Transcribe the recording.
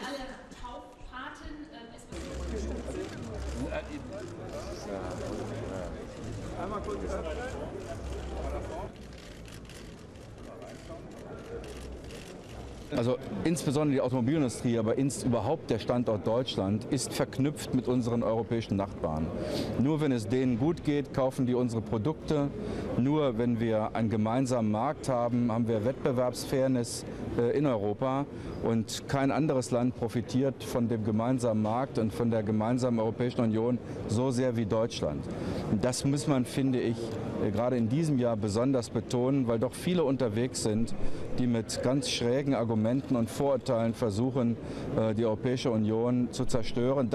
alle Taufpaten. Ähm, es wird Einmal. Also insbesondere die Automobilindustrie, aber ins, überhaupt der Standort Deutschland ist verknüpft mit unseren europäischen Nachbarn. Nur wenn es denen gut geht, kaufen die unsere Produkte. Nur wenn wir einen gemeinsamen Markt haben, haben wir Wettbewerbsfairness, in Europa. Und kein anderes Land profitiert von dem gemeinsamen Markt und von der gemeinsamen Europäischen Union so sehr wie Deutschland. Das muss man, finde ich, äh, gerade in diesem Jahr besonders betonen, weil doch viele unterwegs sind, die mit ganz schrägen Argumenten und Vorurteilen versuchen, äh, die Europäische Union zu zerstören.